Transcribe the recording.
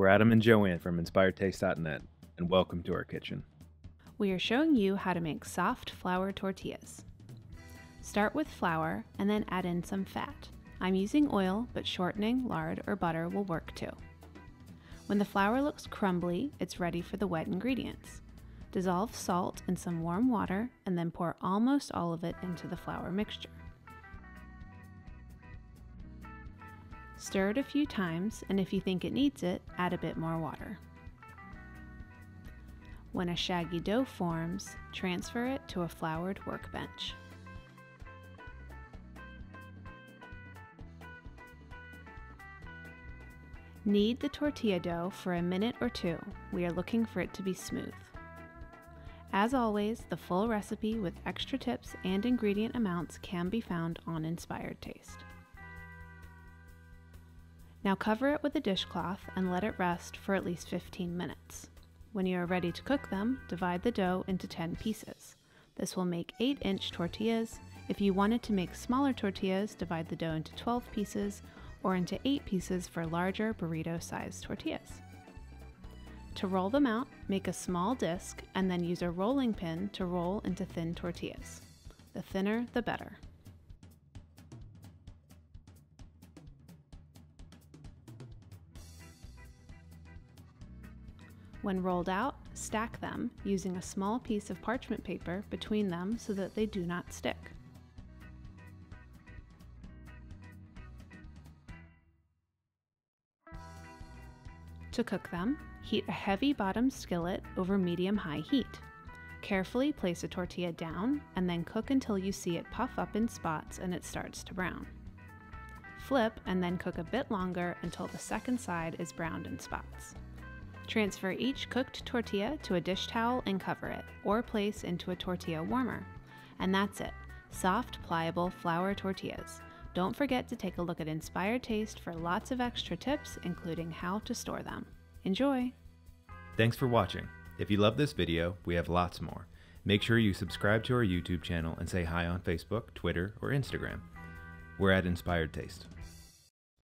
We're Adam and Joanne from InspiredTaste.net, and welcome to our kitchen. We are showing you how to make soft flour tortillas. Start with flour and then add in some fat. I'm using oil, but shortening, lard, or butter will work too. When the flour looks crumbly, it's ready for the wet ingredients. Dissolve salt in some warm water and then pour almost all of it into the flour mixture. Stir it a few times, and if you think it needs it, add a bit more water. When a shaggy dough forms, transfer it to a floured workbench. Knead the tortilla dough for a minute or two. We are looking for it to be smooth. As always, the full recipe with extra tips and ingredient amounts can be found on Inspired Taste. Now cover it with a dishcloth and let it rest for at least 15 minutes. When you are ready to cook them, divide the dough into 10 pieces. This will make 8 inch tortillas. If you wanted to make smaller tortillas, divide the dough into 12 pieces or into 8 pieces for larger burrito sized tortillas. To roll them out, make a small disc and then use a rolling pin to roll into thin tortillas. The thinner, the better. When rolled out, stack them using a small piece of parchment paper between them so that they do not stick. To cook them, heat a heavy bottom skillet over medium high heat. Carefully place a tortilla down and then cook until you see it puff up in spots and it starts to brown. Flip and then cook a bit longer until the second side is browned in spots. Transfer each cooked tortilla to a dish towel and cover it, or place into a tortilla warmer. And that's it soft, pliable flour tortillas. Don't forget to take a look at Inspired Taste for lots of extra tips, including how to store them. Enjoy! Thanks for watching. If you love this video, we have lots more. Make sure you subscribe to our YouTube channel and say hi on Facebook, Twitter, or Instagram. We're at Inspired Taste.